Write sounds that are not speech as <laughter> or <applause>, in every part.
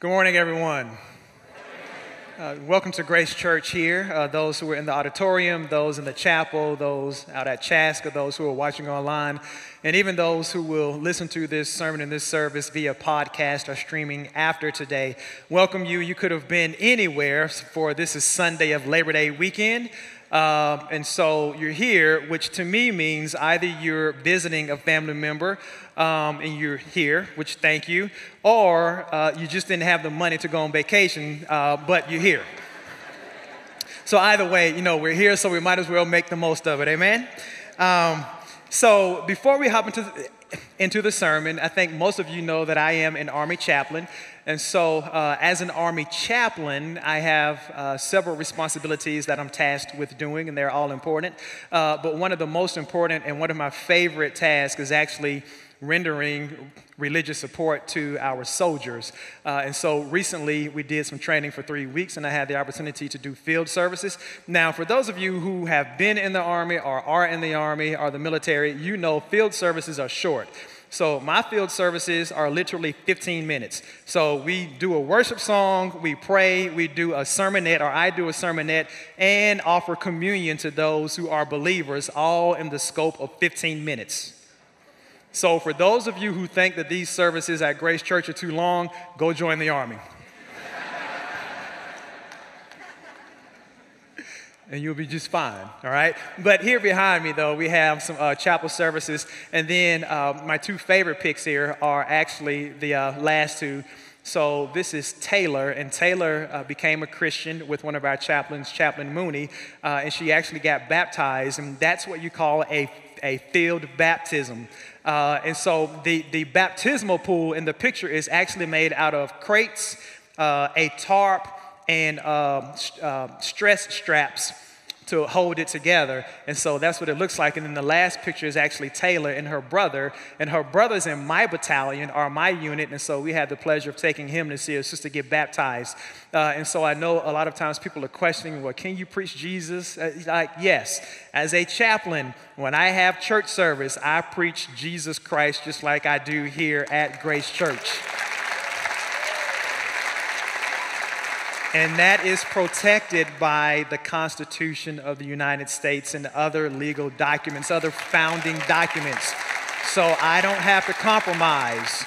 Good morning, everyone. Uh, welcome to Grace Church here. Uh, those who are in the auditorium, those in the chapel, those out at Chaska, those who are watching online, and even those who will listen to this sermon and this service via podcast or streaming after today. Welcome you. You could have been anywhere, for this is Sunday of Labor Day weekend. Uh, and so you're here, which to me means either you're visiting a family member um, and you're here, which thank you, or uh, you just didn't have the money to go on vacation, uh, but you're here. So either way, you know, we're here, so we might as well make the most of it. Amen. Um, so before we hop into into the sermon, I think most of you know that I am an Army chaplain. And so, uh, as an Army chaplain, I have uh, several responsibilities that I'm tasked with doing, and they're all important. Uh, but one of the most important and one of my favorite tasks is actually rendering religious support to our soldiers. Uh, and so recently we did some training for three weeks and I had the opportunity to do field services. Now, for those of you who have been in the Army or are in the Army or the military, you know field services are short. So my field services are literally 15 minutes. So we do a worship song, we pray, we do a sermonette, or I do a sermonette, and offer communion to those who are believers, all in the scope of 15 minutes. So for those of you who think that these services at Grace Church are too long, go join the army. And you'll be just fine, all right? But here behind me, though, we have some uh, chapel services. And then uh, my two favorite picks here are actually the uh, last two. So this is Taylor, and Taylor uh, became a Christian with one of our chaplains, Chaplain Mooney, uh, and she actually got baptized, and that's what you call a, a field baptism. Uh, and so the, the baptismal pool in the picture is actually made out of crates, a tarp, and uh, uh, stress straps to hold it together. And so that's what it looks like. And then the last picture is actually Taylor and her brother. And her brother's in my battalion or my unit. And so we had the pleasure of taking him to see her sister get baptized. Uh, and so I know a lot of times people are questioning, well, can you preach Jesus? Uh, like, yes. As a chaplain, when I have church service, I preach Jesus Christ just like I do here at Grace Church. And that is protected by the Constitution of the United States and other legal documents, other founding documents. So I don't have to compromise.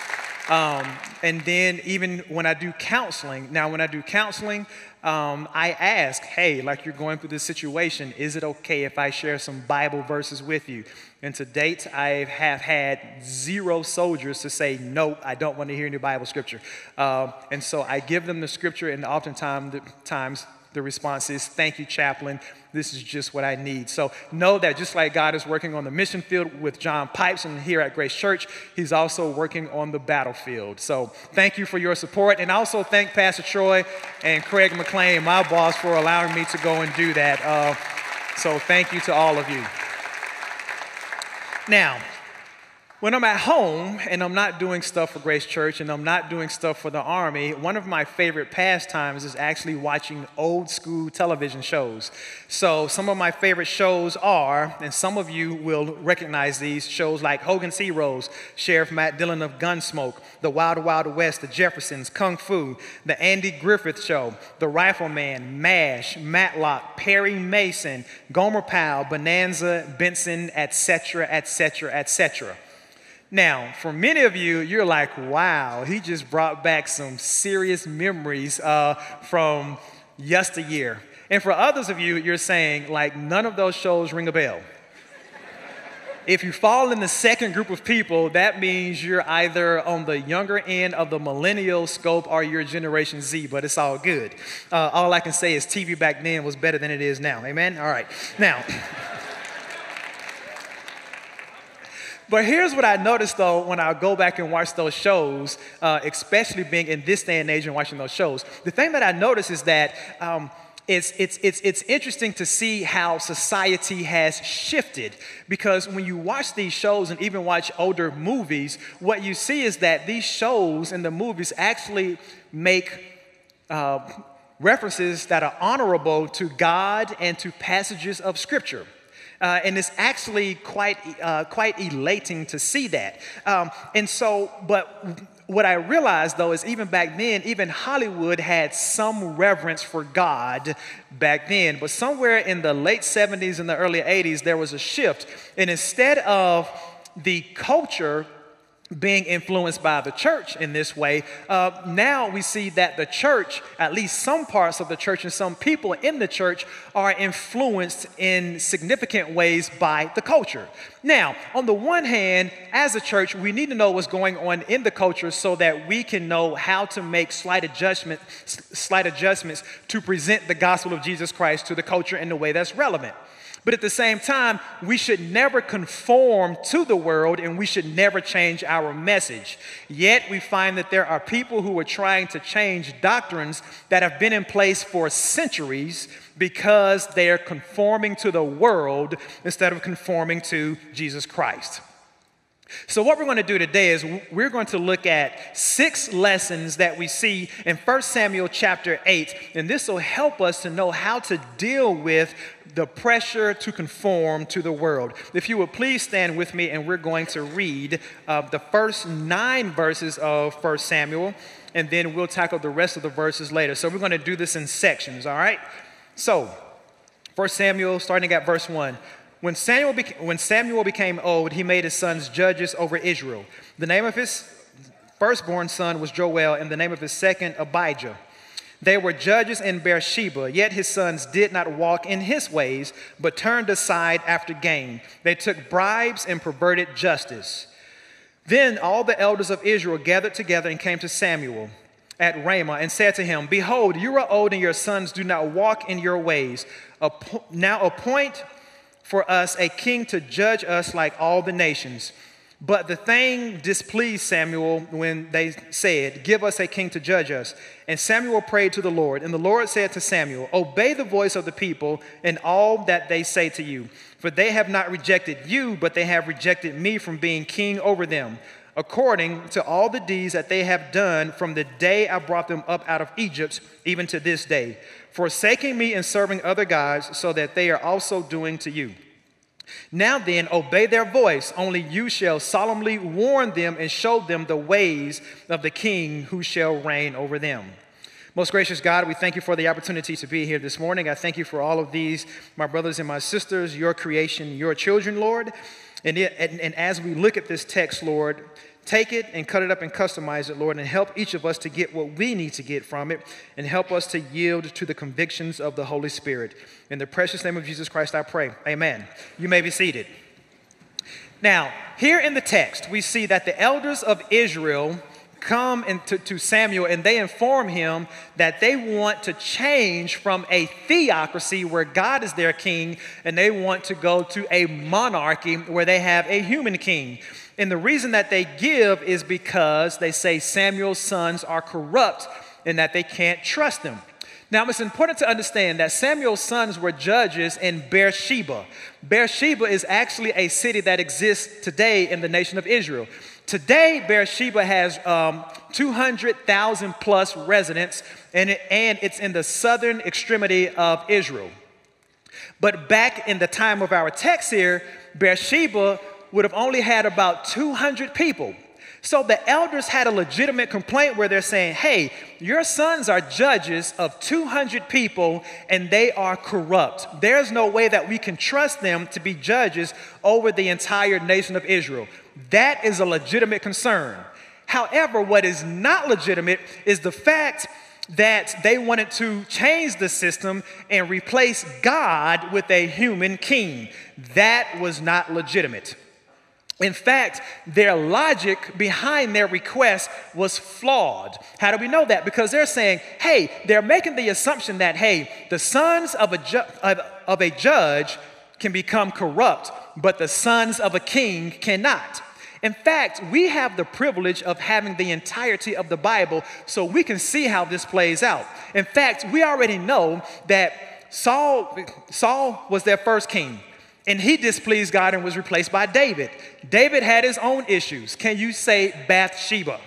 Um, and then even when I do counseling, now when I do counseling, um, I ask, hey, like you're going through this situation, is it okay if I share some Bible verses with you? And to date, I have had zero soldiers to say, no, I don't want to hear any Bible scripture. Uh, and so I give them the scripture, and oftentimes the, response is, thank you, chaplain. This is just what I need. So know that just like God is working on the mission field with John Pipes and here at Grace Church, he's also working on the battlefield. So thank you for your support. And also thank Pastor Troy and Craig McLean, my boss, for allowing me to go and do that. Uh, so thank you to all of you. Now, when I'm at home and I'm not doing stuff for Grace Church and I'm not doing stuff for the Army, one of my favorite pastimes is actually watching old school television shows. So, some of my favorite shows are, and some of you will recognize these shows like Hogan's Heroes, Sheriff Matt Dillon of Gunsmoke, The Wild Wild West, The Jeffersons, Kung Fu, The Andy Griffith Show, The Rifleman, MASH, Matlock, Perry Mason, Gomer Pyle, Bonanza, Benson, etc., etc., etc. Now, for many of you, you're like, wow, he just brought back some serious memories uh, from yesteryear. And for others of you, you're saying, like, none of those shows ring a bell. if you fall in the second group of people, that means you're either on the younger end of the millennial scope or you're Generation Z, but it's all good. Uh, all I can say is TV back then was better than it is now. Amen? All right. Now, But here's what I noticed though when I go back and watch those shows, uh, especially being in this day and age and watching those shows. The thing that I notice is that um, it's, it's, it's, it's interesting to see how society has shifted because when you watch these shows and even watch older movies, what you see is that these shows and the movies actually make uh, references that are honorable to God and to passages of Scripture. Uh, and it's actually quite, uh, quite elating to see that. Um, and so, but what I realized though is even back then, even Hollywood had some reverence for God back then. But somewhere in the late 70s and the early 80s, there was a shift. And instead of the culture being influenced by the church in this way, uh, now we see that the church, at least some parts of the church and some people in the church, are influenced in significant ways by the culture. Now, on the one hand, as a church, we need to know what's going on in the culture so that we can know how to make slight adjustments, slight adjustments to present the gospel of Jesus Christ to the culture in a way that's relevant. But at the same time, we should never conform to the world and we should never change our message. Yet we find that there are people who are trying to change doctrines that have been in place for centuries because they are conforming to the world instead of conforming to Jesus Christ. So, what we're going to do today is we're going to look at six lessons that we see in 1 Samuel chapter 8, and this will help us to know how to deal with the pressure to conform to the world. If you would please stand with me, and we're going to read uh, the first nine verses of 1 Samuel, and then we'll tackle the rest of the verses later. So we're going to do this in sections, all right? So, 1 Samuel, starting at verse 1. When Samuel, beca- when Samuel became old, he made his sons judges over Israel. The name of his firstborn son was Joel, and the name of his second, Abijah. They were judges in Beersheba, yet his sons did not walk in his ways, but turned aside after gain. They took bribes and perverted justice. Then all the elders of Israel gathered together and came to Samuel at Ramah and said to him, Behold, you are old and your sons do not walk in your ways. Now appoint for us a king to judge us like all the nations. But the thing displeased Samuel when they said, Give us a king to judge us. And Samuel prayed to the Lord. And the Lord said to Samuel, Obey the voice of the people in all that they say to you. For they have not rejected you, but they have rejected me from being king over them, according to all the deeds that they have done from the day I brought them up out of Egypt, even to this day, forsaking me and serving other gods, so that they are also doing to you. Now then, obey their voice, only you shall solemnly warn them and show them the ways of the king who shall reign over them. Most gracious God, we thank you for the opportunity to be here this morning. I thank you for all of these, my brothers and my sisters, your creation, your children, Lord. And, it, and, and as we look at this text, Lord, Take it and cut it up and customize it, Lord, and help each of us to get what we need to get from it and help us to yield to the convictions of the Holy Spirit. In the precious name of Jesus Christ, I pray. Amen. You may be seated. Now, here in the text, we see that the elders of Israel come to Samuel and they inform him that they want to change from a theocracy where God is their king and they want to go to a monarchy where they have a human king. And the reason that they give is because they say Samuel's sons are corrupt and that they can't trust them. Now, it's important to understand that Samuel's sons were judges in Beersheba. Beersheba is actually a city that exists today in the nation of Israel. Today, Beersheba has um, 200,000 plus residents, and, it, and it's in the southern extremity of Israel. But back in the time of our text here, Beersheba would have only had about 200 people. So the elders had a legitimate complaint where they're saying, hey, your sons are judges of 200 people and they are corrupt. There's no way that we can trust them to be judges over the entire nation of Israel. That is a legitimate concern. However, what is not legitimate is the fact that they wanted to change the system and replace God with a human king. That was not legitimate. In fact, their logic behind their request was flawed. How do we know that? Because they're saying, hey, they're making the assumption that, hey, the sons of a, ju- of, of a judge can become corrupt, but the sons of a king cannot. In fact, we have the privilege of having the entirety of the Bible so we can see how this plays out. In fact, we already know that Saul, Saul was their first king. And he displeased God and was replaced by David. David had his own issues. Can you say Bathsheba?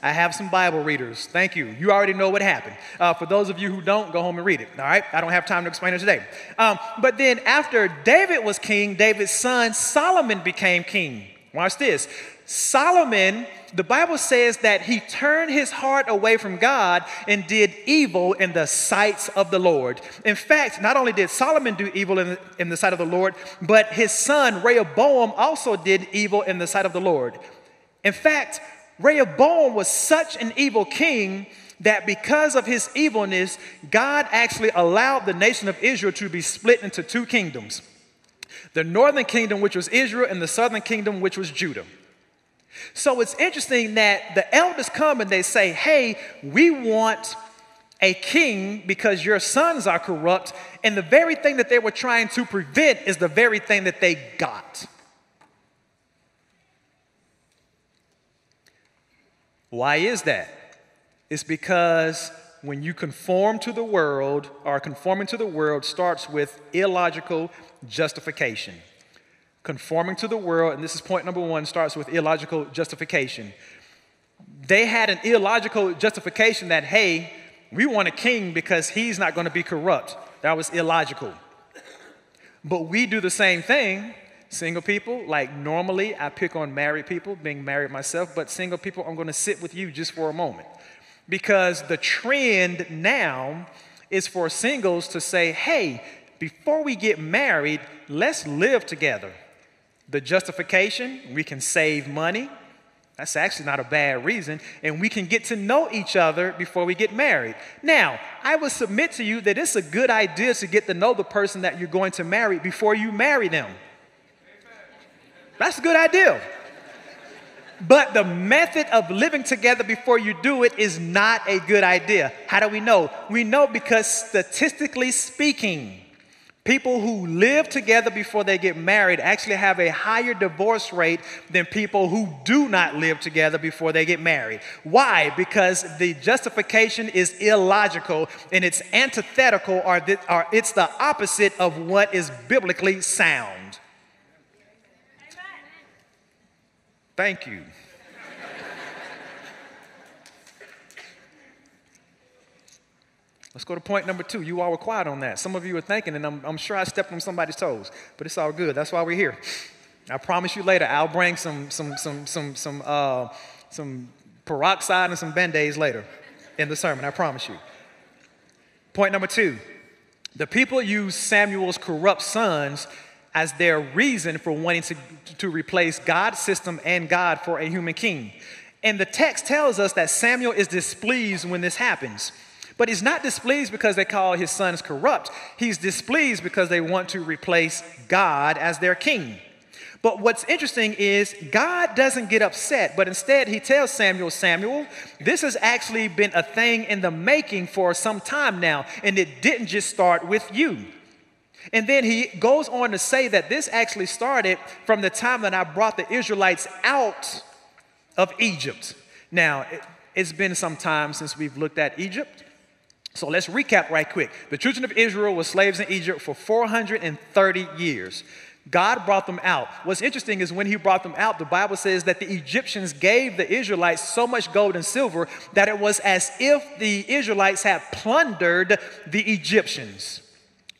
I have some Bible readers. Thank you. You already know what happened. Uh, for those of you who don't, go home and read it. All right? I don't have time to explain it today. Um, but then, after David was king, David's son Solomon became king. Watch this. Solomon, the Bible says that he turned his heart away from God and did evil in the sights of the Lord. In fact, not only did Solomon do evil in the, in the sight of the Lord, but his son Rehoboam also did evil in the sight of the Lord. In fact, Rehoboam was such an evil king that because of his evilness, God actually allowed the nation of Israel to be split into two kingdoms the northern kingdom, which was Israel, and the southern kingdom, which was Judah. So it's interesting that the elders come and they say, Hey, we want a king because your sons are corrupt. And the very thing that they were trying to prevent is the very thing that they got. Why is that? It's because when you conform to the world, or conforming to the world starts with illogical justification. Conforming to the world, and this is point number one, starts with illogical justification. They had an illogical justification that, hey, we want a king because he's not going to be corrupt. That was illogical. But we do the same thing, single people. Like normally, I pick on married people, being married myself, but single people, I'm going to sit with you just for a moment. Because the trend now is for singles to say, hey, before we get married, let's live together. The justification, we can save money. That's actually not a bad reason. And we can get to know each other before we get married. Now, I would submit to you that it's a good idea to get to know the person that you're going to marry before you marry them. That's a good idea. But the method of living together before you do it is not a good idea. How do we know? We know because statistically speaking, People who live together before they get married actually have a higher divorce rate than people who do not live together before they get married. Why? Because the justification is illogical and it's antithetical or, or it's the opposite of what is biblically sound. Thank you. Let's go to point number two. You all were quiet on that. Some of you are thinking, and I'm, I'm sure I stepped on somebody's toes, but it's all good. That's why we're here. I promise you later, I'll bring some, some, some, some, some, uh, some peroxide and some band aids later in the sermon. I promise you. Point number two the people use Samuel's corrupt sons as their reason for wanting to, to replace God's system and God for a human king. And the text tells us that Samuel is displeased when this happens. But he's not displeased because they call his sons corrupt. He's displeased because they want to replace God as their king. But what's interesting is God doesn't get upset, but instead he tells Samuel, Samuel, this has actually been a thing in the making for some time now, and it didn't just start with you. And then he goes on to say that this actually started from the time that I brought the Israelites out of Egypt. Now, it's been some time since we've looked at Egypt. So let's recap right quick. The children of Israel were slaves in Egypt for 430 years. God brought them out. What's interesting is when he brought them out, the Bible says that the Egyptians gave the Israelites so much gold and silver that it was as if the Israelites had plundered the Egyptians.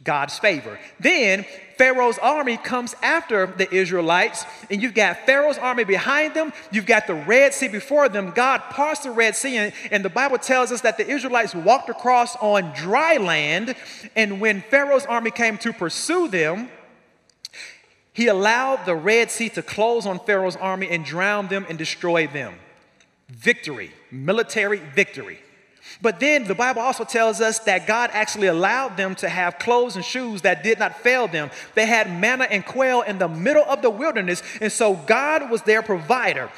God's favor. Then Pharaoh's army comes after the Israelites, and you've got Pharaoh's army behind them. You've got the Red Sea before them. God parts the Red Sea, and, and the Bible tells us that the Israelites walked across on dry land. And when Pharaoh's army came to pursue them, he allowed the Red Sea to close on Pharaoh's army and drown them and destroy them. Victory, military victory. But then the Bible also tells us that God actually allowed them to have clothes and shoes that did not fail them. They had manna and quail in the middle of the wilderness, and so God was their provider.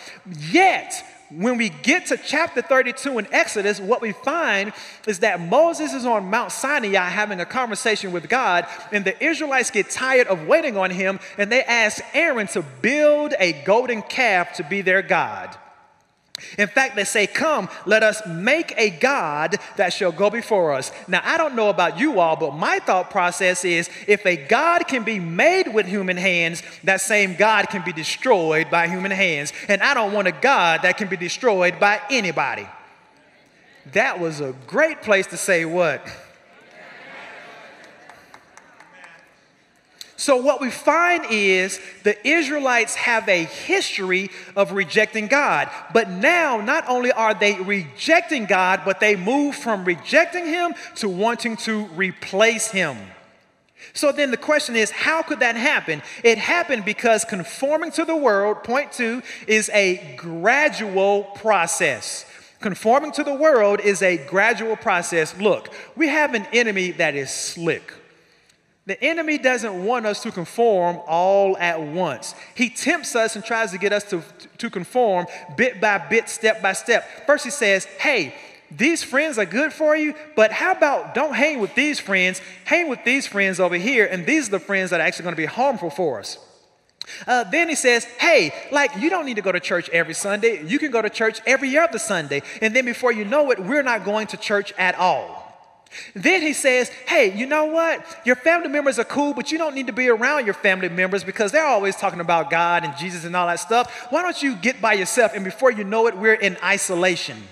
Yet, when we get to chapter 32 in Exodus, what we find is that Moses is on Mount Sinai having a conversation with God, and the Israelites get tired of waiting on him, and they ask Aaron to build a golden calf to be their God. In fact, they say, Come, let us make a God that shall go before us. Now, I don't know about you all, but my thought process is if a God can be made with human hands, that same God can be destroyed by human hands. And I don't want a God that can be destroyed by anybody. That was a great place to say what? So, what we find is the Israelites have a history of rejecting God. But now, not only are they rejecting God, but they move from rejecting Him to wanting to replace Him. So then the question is, how could that happen? It happened because conforming to the world, point two, is a gradual process. Conforming to the world is a gradual process. Look, we have an enemy that is slick. The enemy doesn't want us to conform all at once. He tempts us and tries to get us to, to conform bit by bit, step by step. First, he says, Hey, these friends are good for you, but how about don't hang with these friends, hang with these friends over here, and these are the friends that are actually going to be harmful for us. Uh, then he says, Hey, like, you don't need to go to church every Sunday. You can go to church every other Sunday. And then before you know it, we're not going to church at all. Then he says, Hey, you know what? Your family members are cool, but you don't need to be around your family members because they're always talking about God and Jesus and all that stuff. Why don't you get by yourself? And before you know it, we're in isolation.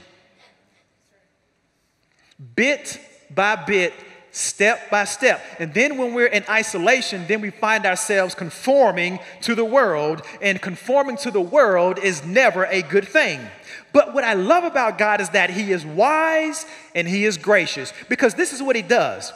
Bit by bit, step by step. And then when we're in isolation, then we find ourselves conforming to the world, and conforming to the world is never a good thing. But what I love about God is that He is wise and He is gracious because this is what He does.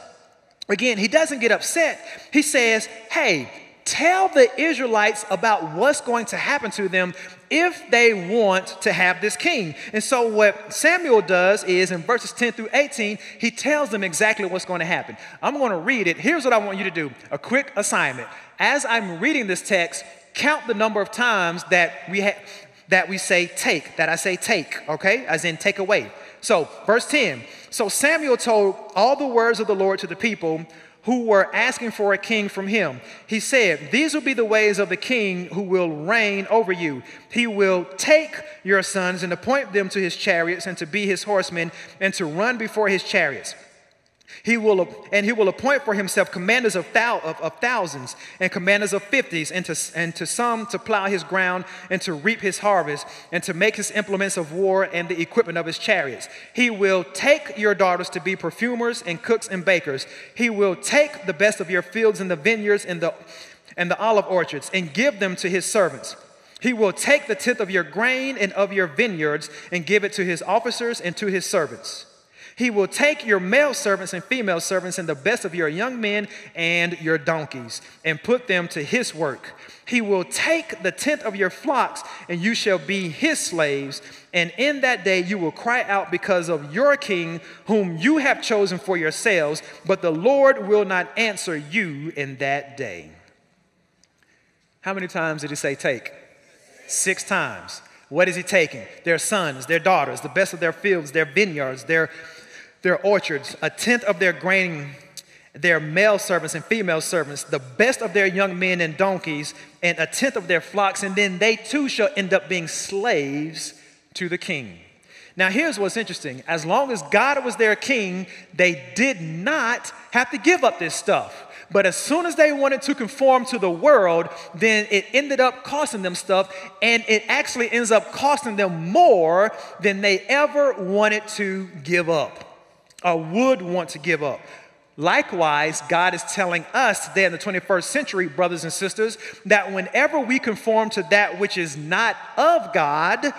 Again, He doesn't get upset. He says, Hey, tell the Israelites about what's going to happen to them if they want to have this king. And so, what Samuel does is in verses 10 through 18, he tells them exactly what's going to happen. I'm going to read it. Here's what I want you to do a quick assignment. As I'm reading this text, count the number of times that we have that we say take, that I say take, okay? As in take away. So, verse 10. So Samuel told all the words of the Lord to the people who were asking for a king from him. He said, These will be the ways of the king who will reign over you. He will take your sons and appoint them to his chariots and to be his horsemen and to run before his chariots. He will, and he will appoint for himself commanders of, thou, of, of, thousands and commanders of fifties, and to, and to some to plow his ground and to reap his harvest, and to make his implements of war and the equipment of his chariots. He will take your daughters to be perfumers and cooks and bakers. He will take the best of your fields and the vineyards and the, and the olive orchards and give them to his servants. He will take the tenth of your grain and of your vineyards and give it to his officers and to his servants. He will take your male servants and female servants and the best of your young men and your donkeys and put them to his work. He will take the tenth of your flocks, and you shall be his slaves. And in that day you will cry out because of your king, whom you have chosen for yourselves, but the Lord will not answer you in that day. How many times did he say take? Six times. What is he taking? Their sons, their daughters, the best of their fields, their vineyards, their their orchards, a tenth of their grain, their male servants and female servants, the best of their young men and donkeys, and a tenth of their flocks, and then they too shall end up being slaves to the king. Now, here's what's interesting. As long as God was their king, they did not have to give up this stuff. But as soon as they wanted to conform to the world, then it ended up costing them stuff, and it actually ends up costing them more than they ever wanted to give up or would want to give up. Likewise, God is telling us today in the 21st century, brothers and sisters, that whenever we conform to that which is not of God,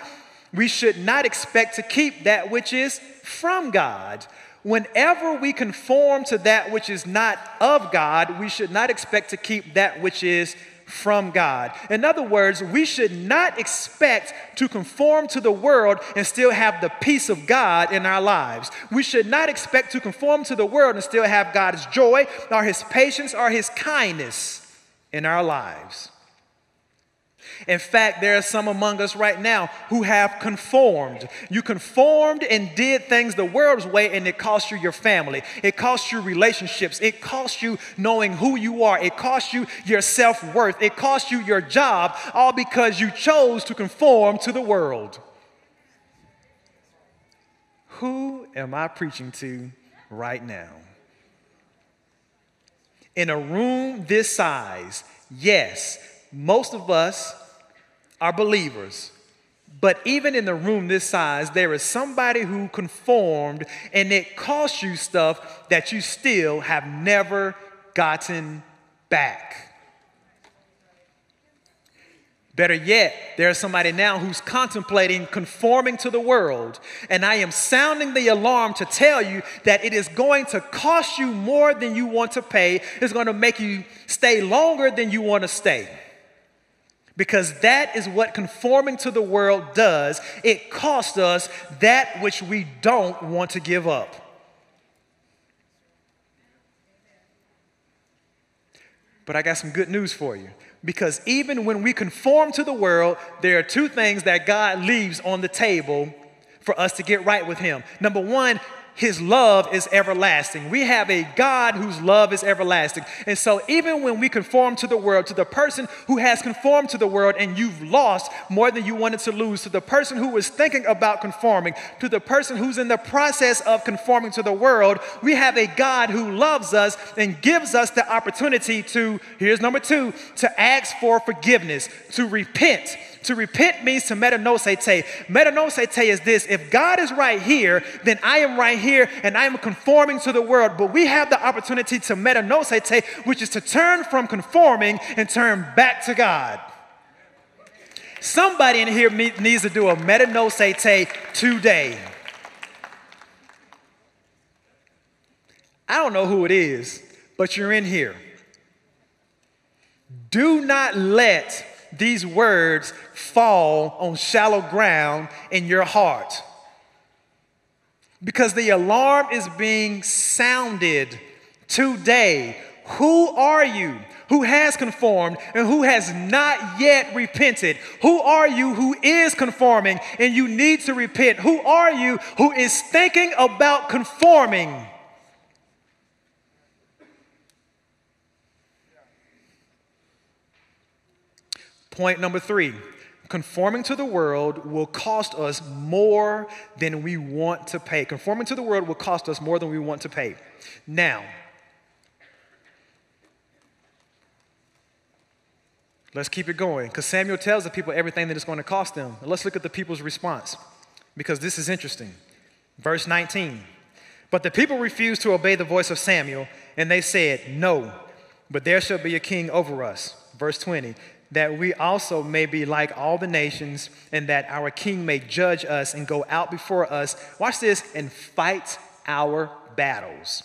we should not expect to keep that which is from God. Whenever we conform to that which is not of God, we should not expect to keep that which is from God. In other words, we should not expect to conform to the world and still have the peace of God in our lives. We should not expect to conform to the world and still have God's joy or his patience or his kindness in our lives. In fact, there are some among us right now who have conformed. You conformed and did things the world's way, and it cost you your family. It cost you relationships. It cost you knowing who you are. It cost you your self worth. It cost you your job, all because you chose to conform to the world. Who am I preaching to right now? In a room this size, yes, most of us are believers. But even in the room this size, there is somebody who conformed and it cost you stuff that you still have never gotten back. Better yet, there's somebody now who's contemplating conforming to the world, and I am sounding the alarm to tell you that it is going to cost you more than you want to pay. It's going to make you stay longer than you want to stay. Because that is what conforming to the world does. It costs us that which we don't want to give up. But I got some good news for you. Because even when we conform to the world, there are two things that God leaves on the table for us to get right with Him. Number one, his love is everlasting. We have a God whose love is everlasting. And so, even when we conform to the world, to the person who has conformed to the world and you've lost more than you wanted to lose, to the person who was thinking about conforming, to the person who's in the process of conforming to the world, we have a God who loves us and gives us the opportunity to, here's number two, to ask for forgiveness, to repent to repent means to metanosete. Metanosete is this if God is right here, then I am right here and I am conforming to the world. But we have the opportunity to metanosete, which is to turn from conforming and turn back to God. Somebody in here needs to do a metanosete today. I don't know who it is, but you're in here. Do not let these words fall on shallow ground in your heart. Because the alarm is being sounded today. Who are you who has conformed and who has not yet repented? Who are you who is conforming and you need to repent? Who are you who is thinking about conforming? Point number three conforming to the world will cost us more than we want to pay. Conforming to the world will cost us more than we want to pay. Now, let's keep it going because Samuel tells the people everything that it's going to cost them. let's look at the people's response because this is interesting. Verse 19. But the people refused to obey the voice of Samuel, and they said, No, but there shall be a king over us. Verse 20 that we also may be like all the nations, and that our king may judge us and go out before us, watch this, and fight our battles.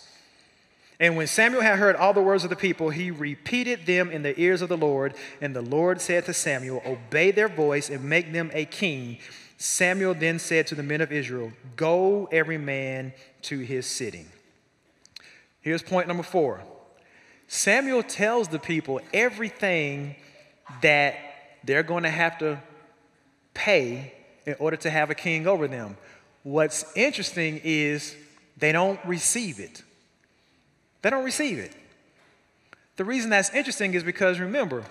And when Samuel had heard all the words of the people, he repeated them in the ears of the Lord. And the Lord said to Samuel, Obey their voice and make them a king. Samuel then said to the men of Israel, Go every man to his city. Here's point number four Samuel tells the people everything that they're going to have to pay in order to have a king over them. What's interesting is they don't receive it. They don't receive it. The reason that's interesting is because remember,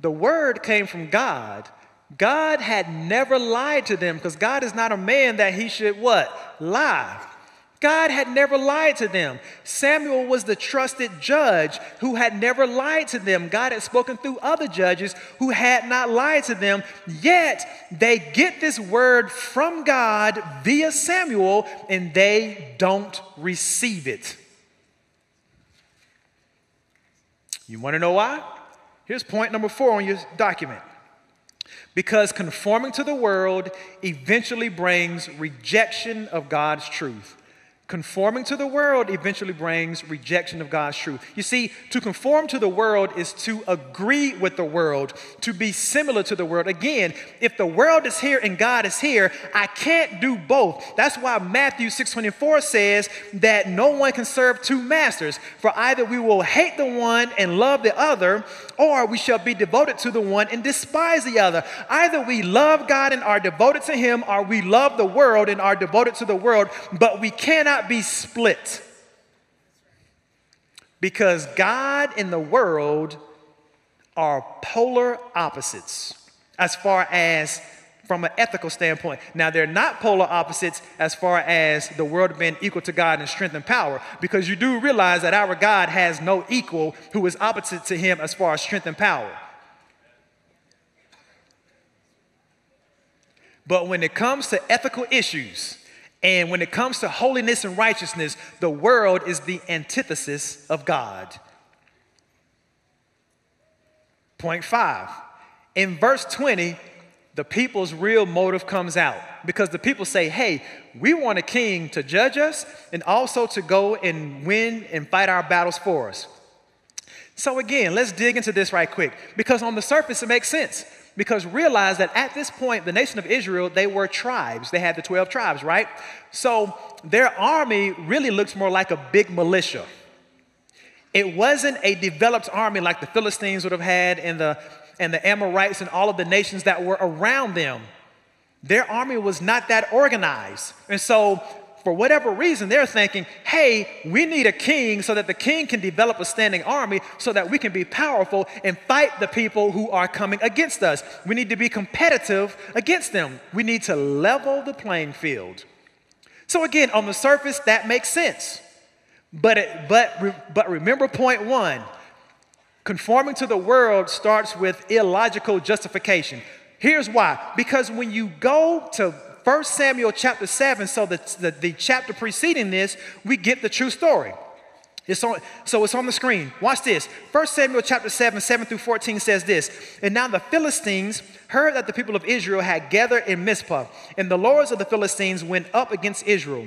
the word came from God. God had never lied to them because God is not a man that he should what? Lie. God had never lied to them. Samuel was the trusted judge who had never lied to them. God had spoken through other judges who had not lied to them. Yet they get this word from God via Samuel and they don't receive it. You want to know why? Here's point number four on your document. Because conforming to the world eventually brings rejection of God's truth. Conforming to the world eventually brings rejection of God's truth. You see, to conform to the world is to agree with the world, to be similar to the world. Again, if the world is here and God is here, I can't do both. That's why Matthew 6:24 says that no one can serve two masters, for either we will hate the one and love the other, or we shall be devoted to the one and despise the other. Either we love God and are devoted to him, or we love the world and are devoted to the world, but we cannot be split because God and the world are polar opposites as far as from an ethical standpoint. Now, they're not polar opposites as far as the world being equal to God in strength and power, because you do realize that our God has no equal who is opposite to him as far as strength and power. But when it comes to ethical issues, and when it comes to holiness and righteousness, the world is the antithesis of God. Point five In verse 20, the people's real motive comes out because the people say, Hey, we want a king to judge us and also to go and win and fight our battles for us. So, again, let's dig into this right quick because on the surface it makes sense. Because realize that at this point, the nation of Israel, they were tribes. They had the 12 tribes, right? So their army really looks more like a big militia. It wasn't a developed army like the Philistines would have had and the, and the Amorites and all of the nations that were around them. Their army was not that organized. And so for whatever reason, they're thinking, hey, we need a king so that the king can develop a standing army so that we can be powerful and fight the people who are coming against us. We need to be competitive against them. We need to level the playing field. So, again, on the surface, that makes sense. But, it, but, but remember point one conforming to the world starts with illogical justification. Here's why because when you go to 1 Samuel chapter 7, so the, the, the chapter preceding this, we get the true story. It's on, so it's on the screen. Watch this. 1 Samuel chapter 7, 7 through 14 says this. And now the Philistines heard that the people of Israel had gathered in Mizpah, and the lords of the Philistines went up against Israel.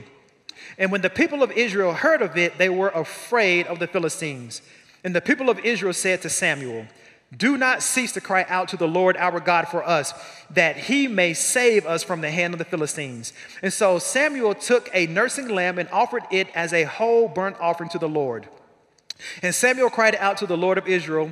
And when the people of Israel heard of it, they were afraid of the Philistines. And the people of Israel said to Samuel, do not cease to cry out to the Lord our God for us, that he may save us from the hand of the Philistines. And so Samuel took a nursing lamb and offered it as a whole burnt offering to the Lord. And Samuel cried out to the Lord of Israel,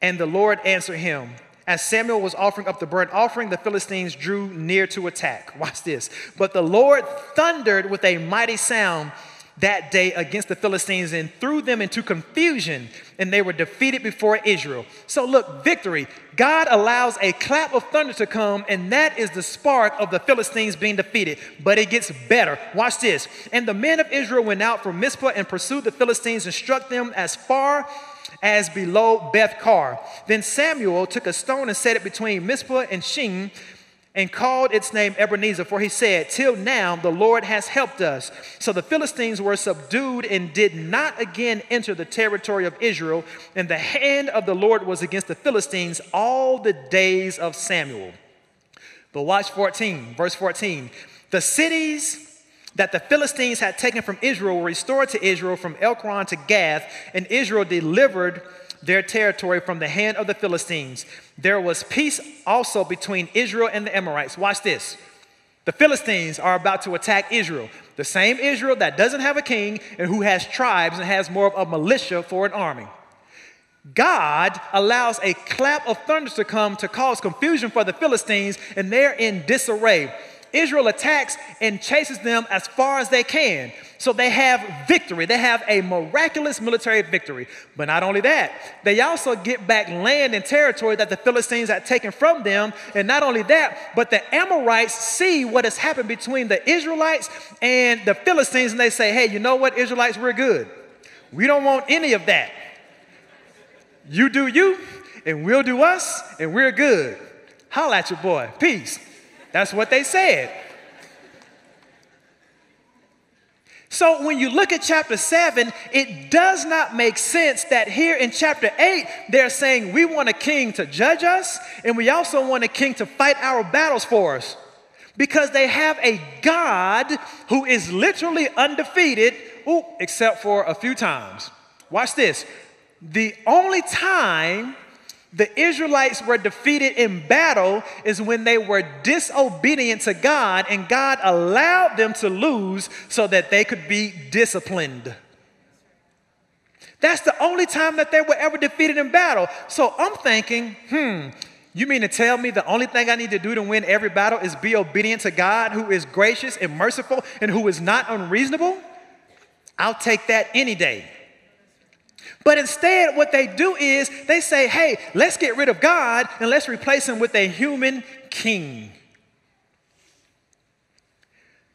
and the Lord answered him. As Samuel was offering up the burnt offering, the Philistines drew near to attack. <laughs> Watch this. But the Lord thundered with a mighty sound that day against the Philistines and threw them into confusion, and they were defeated before Israel. So, look, victory. God allows a clap of thunder to come, and that is the spark of the Philistines being defeated. But it gets better. Watch this. And the men of Israel went out from Mizpah and pursued the Philistines and struck them as far as below Beth-car. Then Samuel took a stone and set it between Mizpah and Shin and called its name Ebenezer, for he said, Till now the Lord has helped us. So the Philistines were subdued and did not again enter the territory of Israel, and the hand of the Lord was against the Philistines all the days of Samuel. But watch 14, verse 14. The cities that the Philistines had taken from Israel were restored to Israel from Ekron to Gath, and Israel delivered their territory from the hand of the Philistines. There was peace also between Israel and the Amorites. Watch this. The Philistines are about to attack Israel, the same Israel that doesn't have a king and who has tribes and has more of a militia for an army. God allows a clap of thunder to come to cause confusion for the Philistines, and they're in disarray. Israel attacks and chases them as far as they can. So they have victory. They have a miraculous military victory. But not only that, they also get back land and territory that the Philistines had taken from them. And not only that, but the Amorites see what has happened between the Israelites and the Philistines, and they say, hey, you know what, Israelites, we're good. We don't want any of that. You do you, and we'll do us, and we're good. Holla at your boy. Peace. That's what they said. So when you look at chapter 7, it does not make sense that here in chapter 8, they're saying we want a king to judge us and we also want a king to fight our battles for us. Because they have a God who is literally undefeated, ooh, except for a few times. Watch this. The only time the Israelites were defeated in battle is when they were disobedient to God and God allowed them to lose so that they could be disciplined. That's the only time that they were ever defeated in battle. So I'm thinking, hmm, you mean to tell me the only thing I need to do to win every battle is be obedient to God who is gracious and merciful and who is not unreasonable? I'll take that any day. But instead, what they do is they say, hey, let's get rid of God and let's replace him with a human king.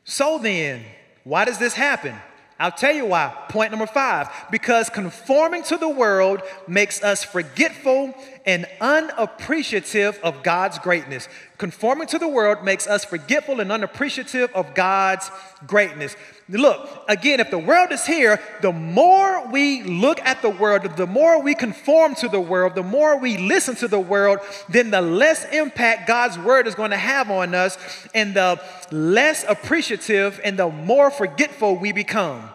So then, why does this happen? I'll tell you why. Point number five because conforming to the world makes us forgetful and unappreciative of God's greatness. Conforming to the world makes us forgetful and unappreciative of God's greatness. Look, again, if the world is here, the more we look at the world, the more we conform to the world, the more we listen to the world, then the less impact God's word is going to have on us, and the less appreciative and the more forgetful we become.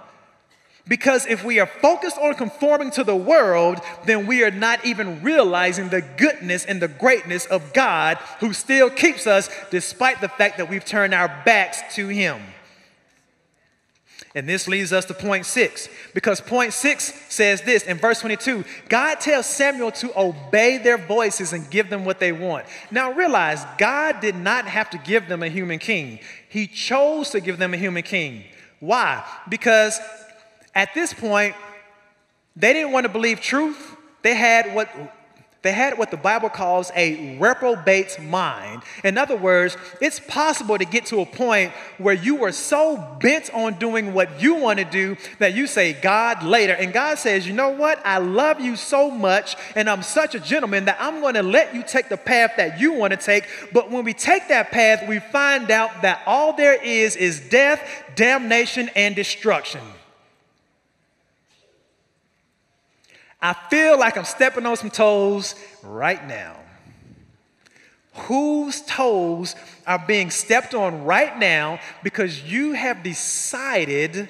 Because if we are focused on conforming to the world, then we are not even realizing the goodness and the greatness of God who still keeps us despite the fact that we've turned our backs to Him. And this leads us to point six, because point six says this in verse 22 God tells Samuel to obey their voices and give them what they want. Now realize, God did not have to give them a human king, He chose to give them a human king. Why? Because at this point, they didn't want to believe truth. They had what they had what the Bible calls a reprobate's mind. In other words, it's possible to get to a point where you are so bent on doing what you want to do that you say, God, later. And God says, you know what? I love you so much and I'm such a gentleman that I'm going to let you take the path that you want to take. But when we take that path, we find out that all there is is death, damnation, and destruction. I feel like I'm stepping on some toes right now. Whose toes are being stepped on right now because you have decided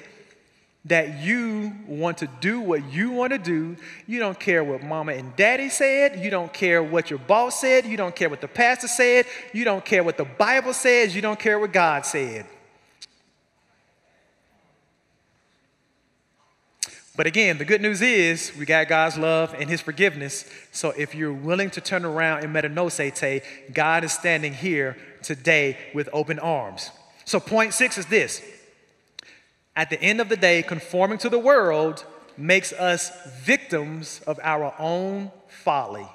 that you want to do what you want to do. You don't care what mama and daddy said. You don't care what your boss said. You don't care what the pastor said. You don't care what the Bible says. You don't care what God said. But again, the good news is we got God's love and his forgiveness. So if you're willing to turn around and metanoeite, God is standing here today with open arms. So point six is this. At the end of the day, conforming to the world makes us victims of our own folly.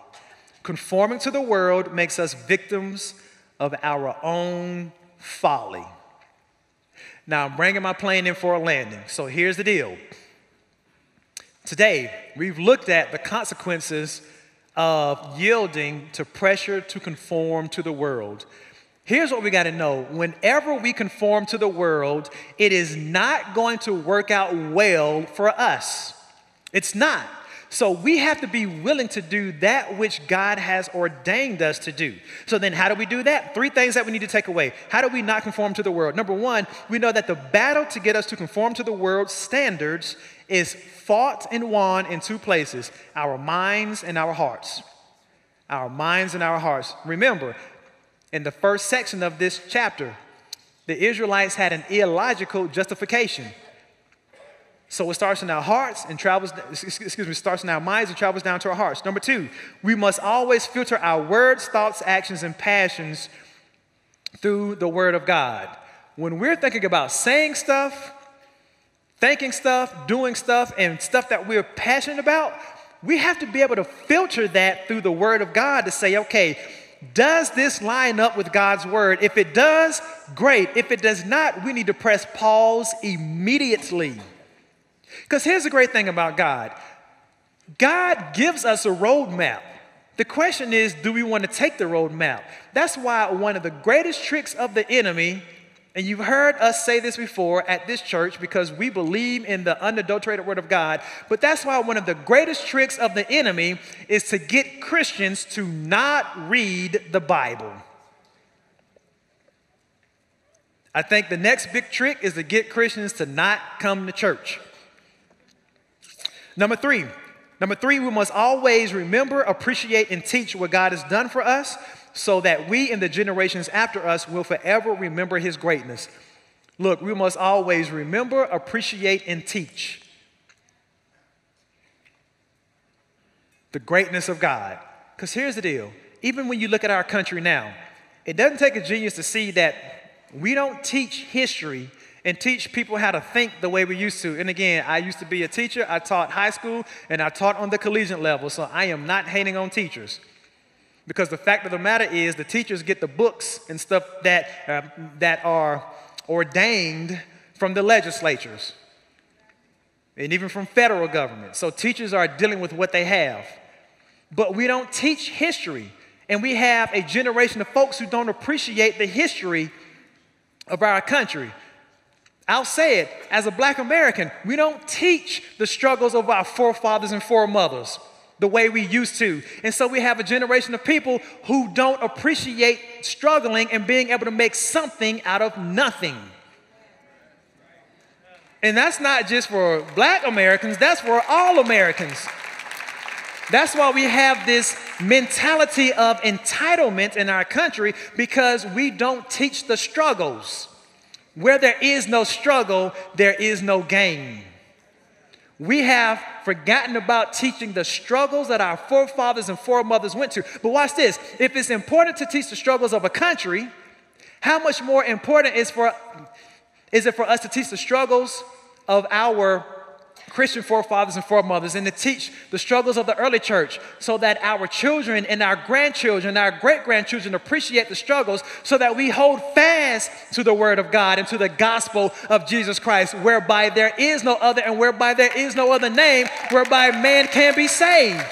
Conforming to the world makes us victims of our own folly. Now, I'm bringing my plane in for a landing. So here's the deal Today, we've looked at the consequences of yielding to pressure to conform to the world. Here's what we got to know whenever we conform to the world, it is not going to work out well for us. It's not. So we have to be willing to do that which God has ordained us to do. So then, how do we do that? Three things that we need to take away. How do we not conform to the world? Number one, we know that the battle to get us to conform to the world's standards is fought and won in two places our minds and our hearts. Our minds and our hearts. Remember, in the first section of this chapter, the Israelites had an illogical justification. So it starts in our hearts and travels, excuse me, starts in our minds and travels down to our hearts. Number two, we must always filter our words, thoughts, actions, and passions through the Word of God. When we're thinking about saying stuff, thinking stuff, doing stuff, and stuff that we're passionate about, we have to be able to filter that through the Word of God to say, okay, does this line up with God's Word? If it does, great. If it does not, we need to press pause immediately. Because here's the great thing about God God gives us a roadmap. The question is, do we want to take the roadmap? That's why one of the greatest tricks of the enemy and you've heard us say this before at this church because we believe in the unadulterated word of God. But that's why one of the greatest tricks of the enemy is to get Christians to not read the Bible. I think the next big trick is to get Christians to not come to church. Number three, number three, we must always remember, appreciate, and teach what God has done for us so that we and the generations after us will forever remember his greatness. Look, we must always remember, appreciate, and teach the greatness of God. Because here's the deal even when you look at our country now, it doesn't take a genius to see that we don't teach history and teach people how to think the way we used to. And again, I used to be a teacher, I taught high school, and I taught on the collegiate level, so I am not hating on teachers. Because the fact of the matter is, the teachers get the books and stuff that, uh, that are ordained from the legislatures and even from federal government. So teachers are dealing with what they have. But we don't teach history. And we have a generation of folks who don't appreciate the history of our country. I'll say it as a black American, we don't teach the struggles of our forefathers and foremothers the way we used to. And so we have a generation of people who don't appreciate struggling and being able to make something out of nothing. And that's not just for black Americans, that's for all Americans. That's why we have this mentality of entitlement in our country because we don't teach the struggles. Where there is no struggle, there is no gain. We have forgotten about teaching the struggles that our forefathers and foremothers went to. But watch this if it's important to teach the struggles of a country, how much more important is, for, is it for us to teach the struggles of our Christian forefathers and foremothers and to teach the struggles of the early church so that our children and our grandchildren, our great grandchildren appreciate the struggles so that we hold fast to the word of God and to the gospel of Jesus Christ, whereby there is no other and whereby there is no other name whereby man can be saved.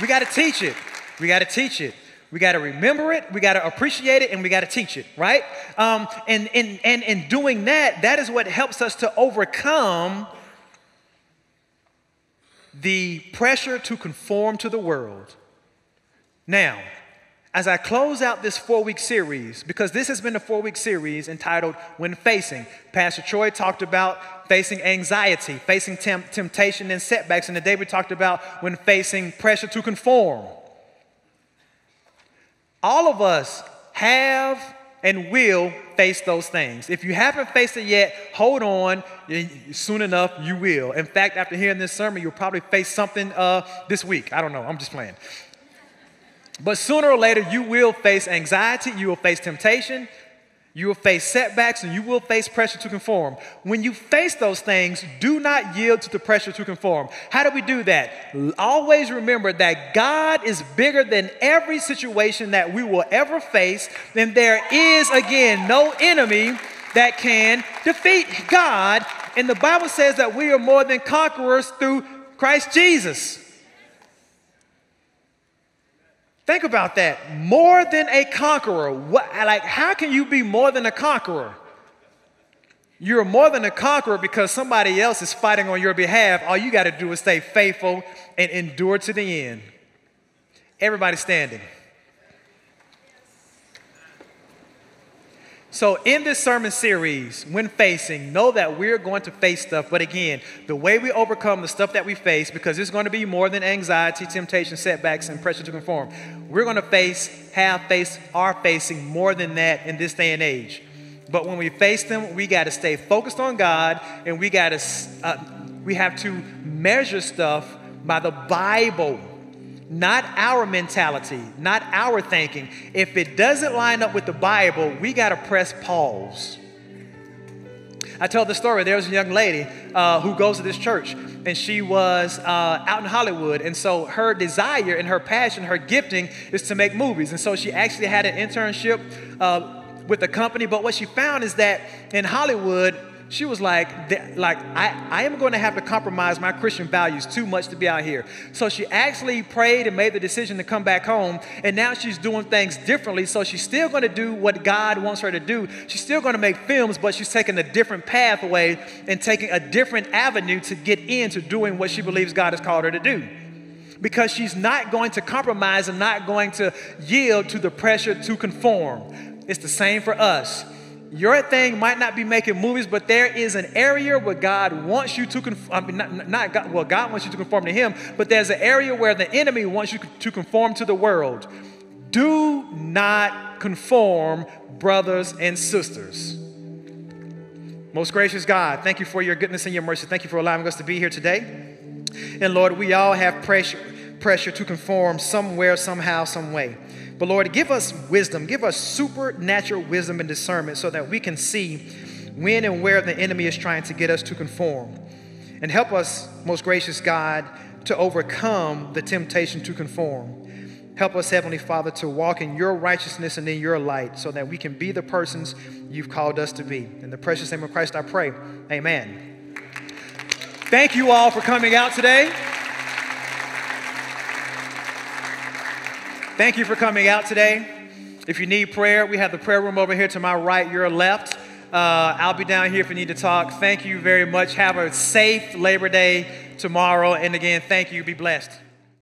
We got to teach it. We got to teach it. We got to remember it, we got to appreciate it, and we got to teach it, right? Um, and, and, and in doing that, that is what helps us to overcome the pressure to conform to the world. Now, as I close out this four week series, because this has been a four week series entitled When Facing, Pastor Troy talked about facing anxiety, facing temp- temptation and setbacks, and today we talked about when facing pressure to conform. All of us have and will face those things. If you haven't faced it yet, hold on. Soon enough, you will. In fact, after hearing this sermon, you'll probably face something uh, this week. I don't know. I'm just playing. But sooner or later, you will face anxiety, you will face temptation, you will face setbacks and you will face pressure to conform. When you face those things, do not yield to the pressure to conform. How do we do that? Always remember that God is bigger than every situation that we will ever face, and there is, again, no enemy that can defeat God. And the Bible says that we are more than conquerors through Christ Jesus. Think about that. More than a conqueror. What, like, how can you be more than a conqueror? You're more than a conqueror because somebody else is fighting on your behalf. All you got to do is stay faithful and endure to the end. Everybody standing. So, in this sermon series, when facing, know that we're going to face stuff. But again, the way we overcome the stuff that we face, because it's going to be more than anxiety, temptation, setbacks, and pressure to conform, we're going to face, have faced, are facing more than that in this day and age. But when we face them, we got to stay focused on God, and we got to, uh, we have to measure stuff by the Bible not our mentality, not our thinking. If it doesn't line up with the Bible, we got to press pause. I tell the story. There was a young lady uh, who goes to this church, and she was uh, out in Hollywood. And so her desire and her passion, her gifting is to make movies. And so she actually had an internship uh, with the company. But what she found is that in Hollywood, she was like, like I, I am going to have to compromise my Christian values too much to be out here. So she actually prayed and made the decision to come back home. And now she's doing things differently. So she's still going to do what God wants her to do. She's still going to make films, but she's taking a different pathway and taking a different avenue to get into doing what she believes God has called her to do because she's not going to compromise and not going to yield to the pressure to conform. It's the same for us. Your thing might not be making movies, but there is an area where God wants you to conform. I mean, not, not God, well, God wants you to conform to Him, but there's an area where the enemy wants you to conform to the world. Do not conform, brothers and sisters. Most gracious God, thank you for your goodness and your mercy. Thank you for allowing us to be here today. And Lord, we all have pressure, pressure to conform somewhere, somehow, some way. But Lord, give us wisdom, give us supernatural wisdom and discernment so that we can see when and where the enemy is trying to get us to conform. And help us, most gracious God, to overcome the temptation to conform. Help us, Heavenly Father, to walk in your righteousness and in your light so that we can be the persons you've called us to be. In the precious name of Christ, I pray. Amen. Thank you all for coming out today. Thank you for coming out today. If you need prayer, we have the prayer room over here to my right, your left. Uh, I'll be down here if you need to talk. Thank you very much. Have a safe Labor Day tomorrow. And again, thank you. Be blessed.